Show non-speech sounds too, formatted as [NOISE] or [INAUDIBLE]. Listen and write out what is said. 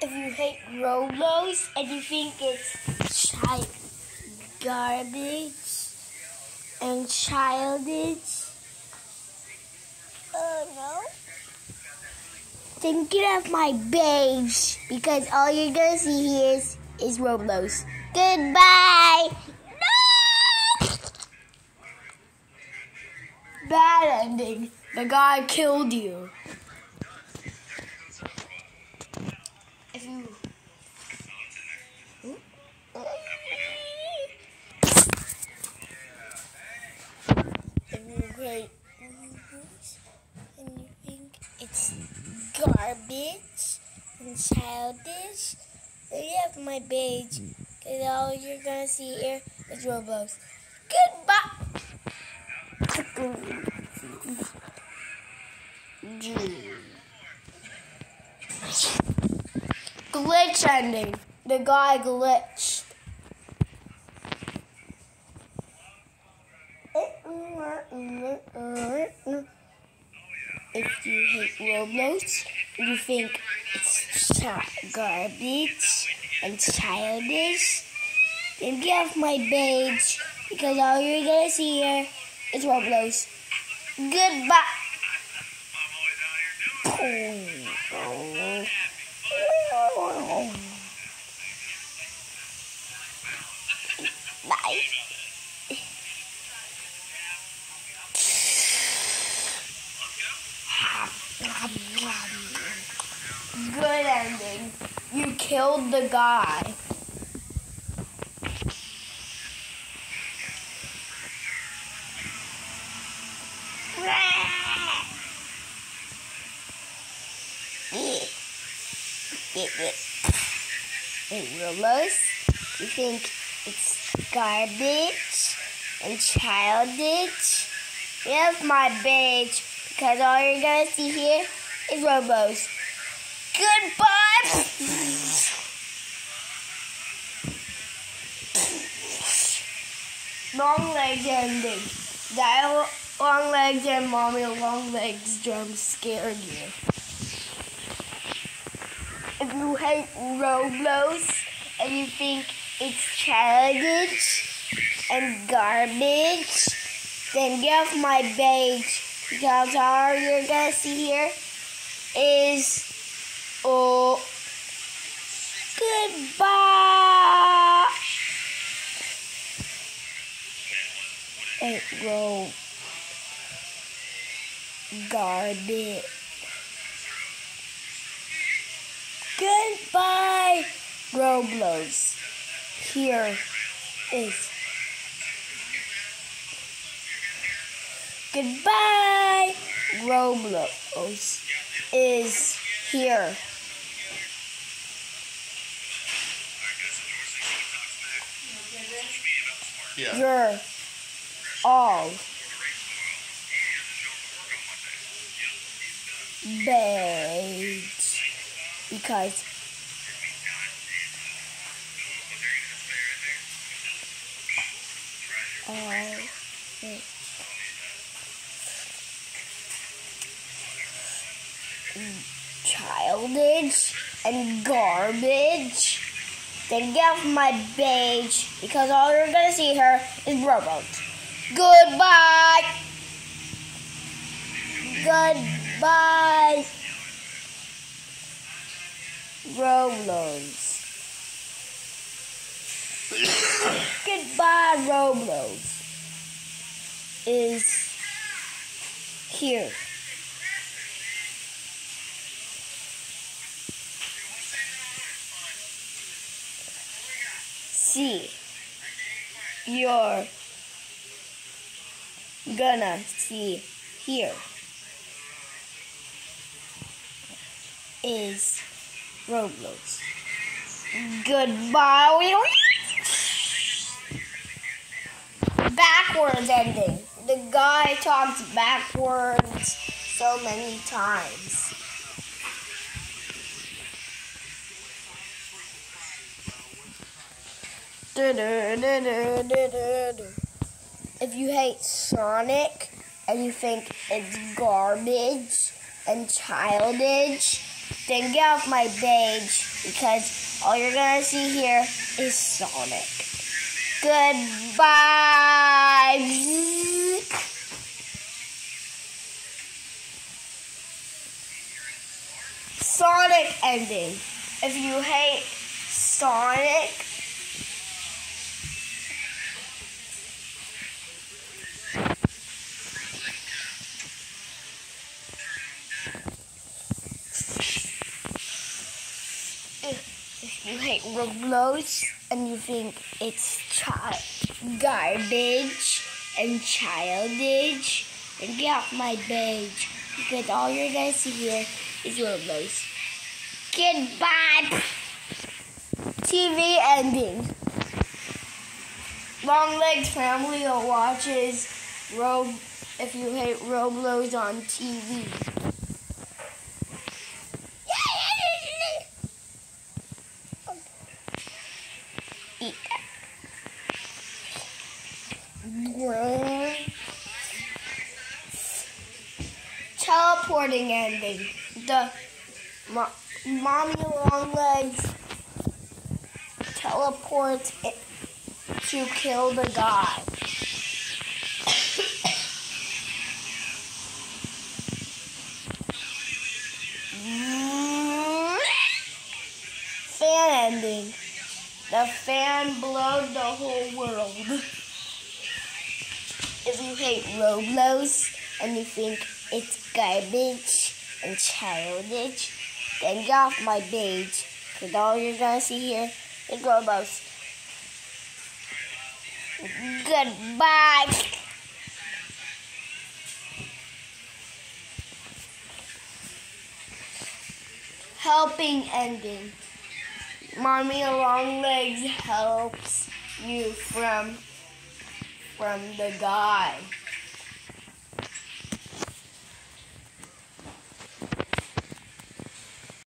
if you hate Roblox and you think it's chi- garbage and childish, Oh no. then get off my page because all you're gonna see here is, is Roblox. Goodbye! No! Bad ending. The guy killed you. Garbage and childish, then you have my page because all you're gonna see here is Roblox. Goodbye! Glitch ending. The guy glitched. You hate Roblox, you think it's garbage and childish, then get off my page because all you're gonna see here is Roblox. Goodbye. Bye. Good ending. You killed the guy. Hey, Roblox, you think it's garbage and childish? Here's my page because all you're gonna see here is Roblox. Goodbye! Long legs and ending. That long legs and mommy long legs drum scared you. If you hate Roblox and you think it's childish and garbage, then get off my page because all you're gonna see here is oh goodbye. It roll garbage. Goodbye, Roblox. Here is goodbye, Roblox is here. Yeah. You're all beige because all childish and garbage. Then get off my page because all you're gonna see here is Roblox. Goodbye. Goodbye. Roblox. [COUGHS] Goodbye, Roblox. Is here. See, you're gonna see here is Roblox. Goodbye. Backwards ending. The guy talks backwards so many times. If you hate Sonic and you think it's garbage and childish, then get off my page because all you're gonna see here is Sonic. Goodbye. Sonic ending. If you hate Sonic, if you hate Roblox and you think it's chi- garbage and childish, then get off my page because all you're gonna see here is Roblox. Goodbye. TV ending. Long Legs family watches Rob. If you hate Roblox on TV. Teleporting ending. The mo- mommy long legs teleports to kill the guy. fan ending. The fan blowed the whole world. If you hate Roblox and you think it's garbage and childish, then get off my page. Because all you're gonna see here is Roblox. Goodbye. Helping ending. Mommy Long Legs helps you from from the guy.